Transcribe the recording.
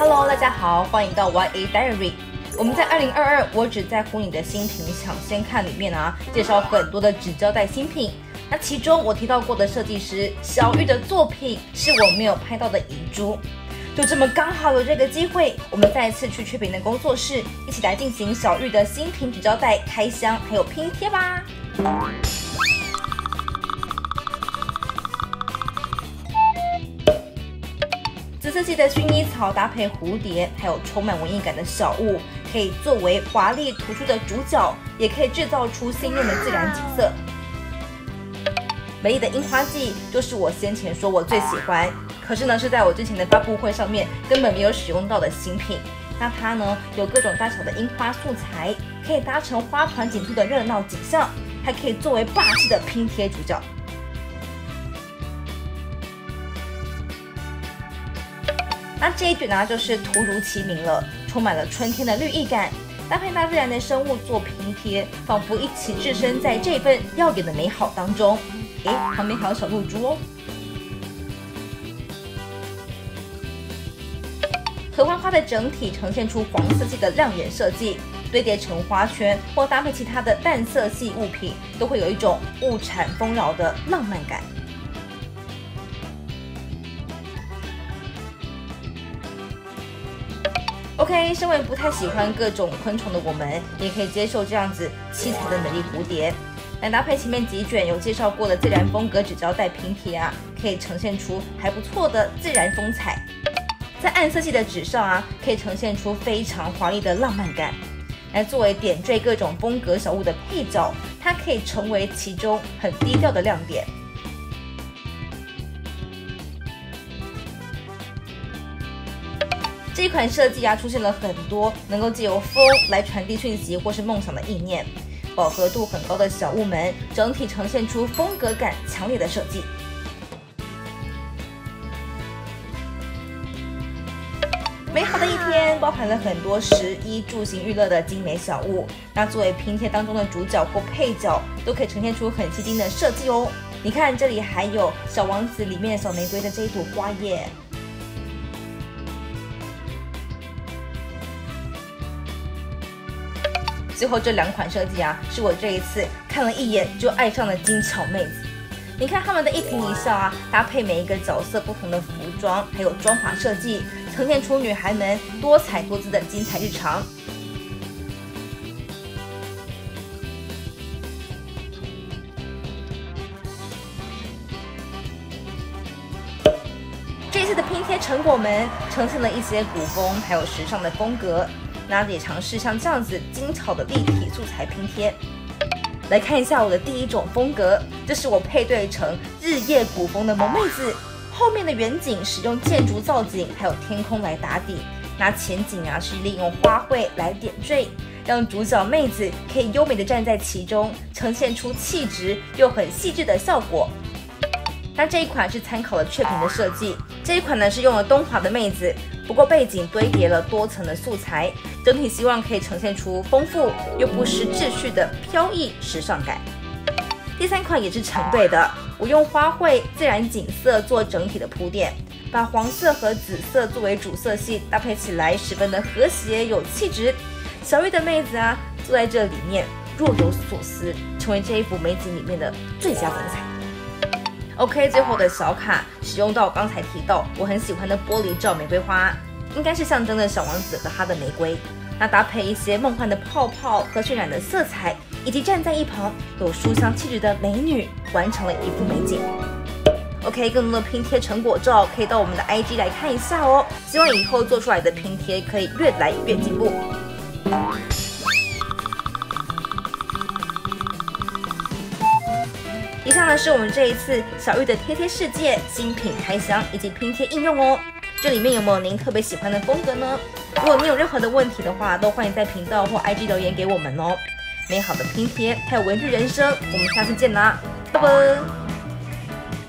Hello，大家好，欢迎到 YA Diary。我们在二零二二我只在乎你的新品抢先看里面啊，介绍很多的纸胶带新品。那其中我提到过的设计师小玉的作品，是我没有拍到的遗珠。就这么刚好有这个机会，我们再次去雀屏的工作室，一起来进行小玉的新品纸胶带开箱还有拼贴吧。设计的薰衣草搭配蝴蝶，还有充满文艺感的小物，可以作为华丽突出的主角，也可以制造出鲜艳的自然景色。美丽的樱花季就是我先前说我最喜欢，可是呢是在我之前的发布会上面根本没有使用到的新品。那它呢有各种大小的樱花素材，可以搭成花团锦簇的热闹景象，还可以作为霸气的拼贴主角。那这一卷呢，就是突如其名了，充满了春天的绿意感，搭配大自然的生物做拼贴，仿佛一起置身在这份耀眼的美好当中。诶，旁边还有小露珠哦。合欢花的整体呈现出黄色系的亮眼设计，堆叠成花圈或搭配其他的淡色系物品，都会有一种物产丰饶的浪漫感。OK，身为不太喜欢各种昆虫的我们，也可以接受这样子七彩的美丽蝴蝶。来搭配前面几卷有介绍过的自然风格纸胶带拼贴啊，可以呈现出还不错的自然风采。在暗色系的纸上啊，可以呈现出非常华丽的浪漫感。来作为点缀各种风格小物的配角，它可以成为其中很低调的亮点。这款设计啊，出现了很多能够借由风来传递讯息或是梦想的意念。饱和度很高的小物们，整体呈现出风格感强烈的设计。美好的一天，包含了很多食衣住行娱乐的精美小物。那作为拼贴当中的主角或配角，都可以呈现出很吸睛的设计哦。你看，这里还有小王子里面小玫瑰的这一朵花叶。最后这两款设计啊，是我这一次看了一眼就爱上的精巧妹子。你看他们的一颦一笑啊，搭配每一个角色不同的服装，还有妆法设计，呈现出女孩们多彩多姿的精彩日常。这次的拼贴成果们呈现了一些古风还有时尚的风格。那也尝试像这样子精巧的立体素材拼贴，来看一下我的第一种风格，这是我配对成日夜古风的萌妹子。后面的远景使用建筑造景还有天空来打底，那前景啊是利用花卉来点缀，让主角妹子可以优美的站在其中，呈现出气质又很细致的效果。那这一款是参考了雀屏的设计，这一款呢是用了东华的妹子，不过背景堆叠了多层的素材，整体希望可以呈现出丰富又不失秩序的飘逸时尚感。第三款也是成对的，我用花卉自然景色做整体的铺垫，把黄色和紫色作为主色系搭配起来，十分的和谐有气质。小玉的妹子啊，坐在这里面若有所思，成为这一幅美景里面的最佳风采。OK，最后的小卡使用到刚才提到我很喜欢的玻璃罩玫瑰花，应该是象征着小王子和他的玫瑰。那搭配一些梦幻的泡泡和渲染的色彩，以及站在一旁有书香气质的美女，完成了一幅美景。OK，更多的拼贴成果照可以到我们的 IG 来看一下哦。希望以后做出来的拼贴可以越来越进步。以上呢是我们这一次小玉的贴贴世界新品开箱以及拼贴应用哦。这里面有没有您特别喜欢的风格呢？如果您有任何的问题的话，都欢迎在频道或 IG 留言给我们哦。美好的拼贴还有文具人生，我们下次见啦，拜拜。